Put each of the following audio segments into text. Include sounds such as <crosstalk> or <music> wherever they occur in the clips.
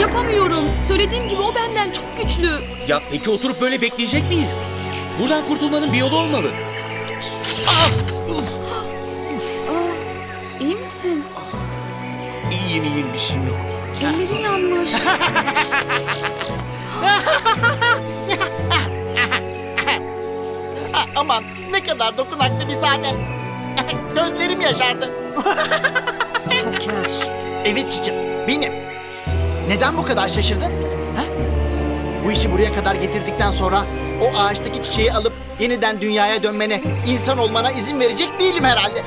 Yapamıyorum. Söylediğim gibi o benden çok güçlü. Ya peki oturup böyle bekleyecek miyiz? Buradan kurtulmanın bir yolu olmalı. İyi misin? İyiyim iyiyim bir şeyim yok. Ellerin yanmış. Ha, <laughs> aman ne kadar dokunaklı bir sahne. <laughs> Gözlerim yaşardı. Şoker. Evet çiçim, benim. Neden bu kadar şaşırdın? Ha? Bu işi buraya kadar getirdikten sonra o ağaçtaki çiçeği alıp yeniden dünyaya dönmene, insan olmana izin verecek değilim herhalde.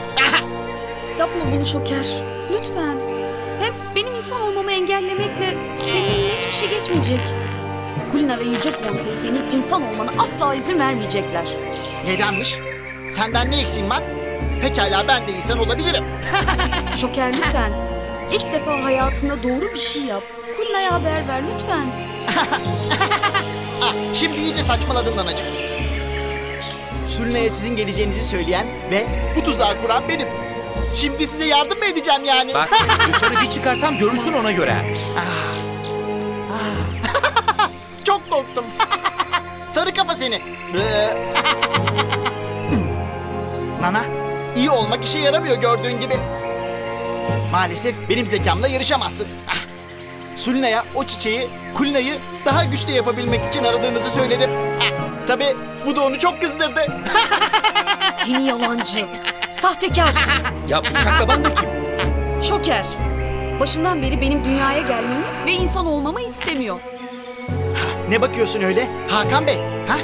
Yapma bunu Şoker. Lütfen. Hem benim insan olmamı engellemekle senin eline hiçbir şey geçmeyecek. Kulina ve Yüce Konsey senin insan olmana asla izin vermeyecekler. Nedenmiş? Senden ne eksiğim var? Pekala ben de insan olabilirim. <laughs> Şoker lütfen. İlk defa hayatında doğru bir şey yap. Kulina'ya haber ver lütfen. <laughs> Ah, şimdi iyice saçmaladın nanacık. Sülne'ye sizin geleceğinizi söyleyen ve bu tuzağı kuran benim. Şimdi size yardım mı edeceğim yani? Bak <laughs> dışarı bir çıkarsam görürsün ona göre. <laughs> Çok korktum. Sarı kafa seni. Nana, iyi olmak işe yaramıyor gördüğün gibi. Maalesef benim zekamla yarışamazsın. Sulina'ya o çiçeği, Kulina'yı daha güçlü yapabilmek için aradığınızı söyledim. Ah, Tabii bu da onu çok kızdırdı. <laughs> Seni yalancı. Sahtekar. <laughs> Ya bu şaklaban da kim? Şoker. Başından beri benim dünyaya gelmemi ve insan olmamı istemiyor. Ne bakıyorsun öyle Hakan Bey? Ha?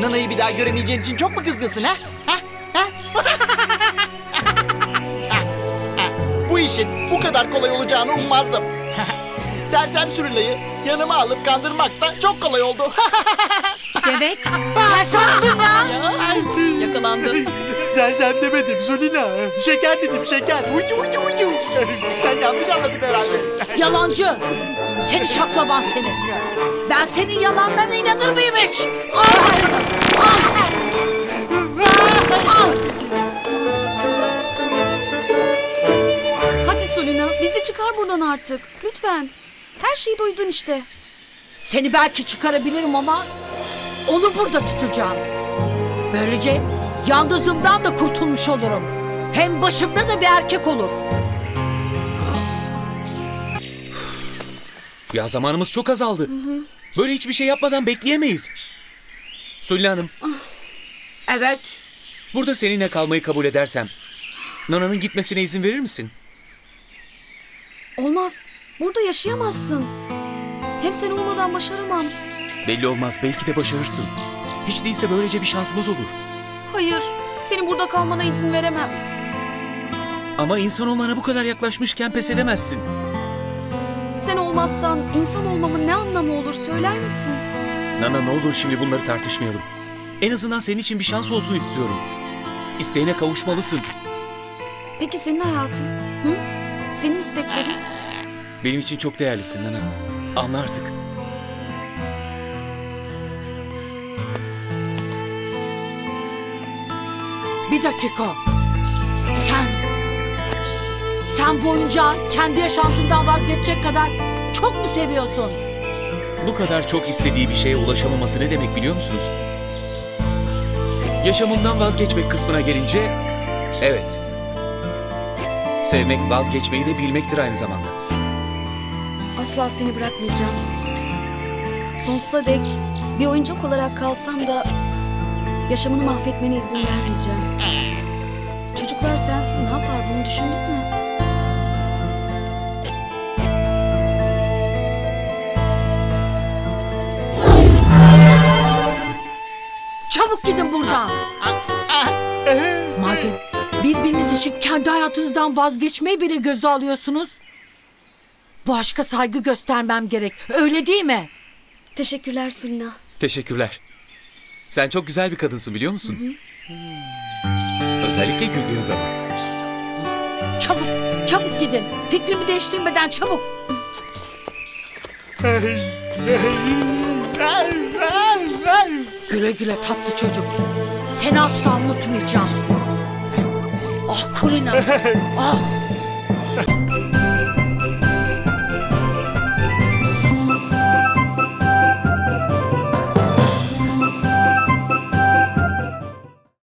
Nana'yı bir daha göremeyeceğin için çok mu kızgınsın ha? Ha? Ha? <laughs> bu işin bu kadar kolay olacağını ummazdım. Sersem sürüleyi yanıma alıp kandırmak da çok kolay oldu. <laughs> Demek sen ya. Yakalandın. <laughs> Sersem demedim Zulina. Şeker dedim şeker. Ucu ucu ucu. <laughs> Sen yanlış anladın herhalde. Yalancı. Seni şaklaban seni. Ben senin yalanlarına inanır mıyım hiç? Hadi Sulina bizi çıkar buradan artık. Lütfen. Her şeyi duydun işte. Seni belki çıkarabilirim ama onu burada tutacağım. Böylece yalnızımdan da kurtulmuş olurum. Hem başımda da bir erkek olur. Ya zamanımız çok azaldı. Böyle hiçbir şey yapmadan bekleyemeyiz. Sulli Hanım, Evet. burada seninle kalmayı kabul edersem... Nana'nın gitmesine izin verir misin? Olmaz. Burada yaşayamazsın. Hem sen olmadan başaramam. Belli olmaz, belki de başarırsın. Hiç değilse böylece bir şansımız olur. Hayır. Senin burada kalmana izin veremem. Ama insan olmana bu kadar yaklaşmışken pes edemezsin. Sen olmazsan insan olmamın ne anlamı olur söyler misin? Nana ne olur şimdi bunları tartışmayalım. En azından senin için bir şans olsun istiyorum. İsteğine kavuşmalısın. Peki senin hayatın? Hı? Senin isteklerin? Benim için çok değerlisin Nana. Anla artık. Bir dakika. Sen... Sen boyunca kendi yaşantından vazgeçecek kadar çok mu seviyorsun? Bu kadar çok istediği bir şeye ulaşamaması ne demek biliyor musunuz? Yaşamından vazgeçmek kısmına gelince... Evet. Sevmek vazgeçmeyi de bilmektir aynı zamanda. Asla seni bırakmayacağım. Sonsuza dek bir oyuncak olarak kalsam da yaşamını mahvetmene izin vermeyeceğim. Çocuklar sensiz ne yapar bunu düşündün mü? Çabuk gidin buradan. Madem birbiriniz için kendi hayatınızdan vazgeçmeyi bile göze alıyorsunuz. Bu aşka saygı göstermem gerek. Öyle değil mi? Teşekkürler Sulina. Teşekkürler. Sen çok güzel bir kadınsın biliyor musun? Özellikle güldüğün zaman. Çabuk, çabuk gidin. Fikrimi değiştirmeden çabuk. Güle güle tatlı çocuk. Seni asla unutmayacağım. Ah Kulina. ah.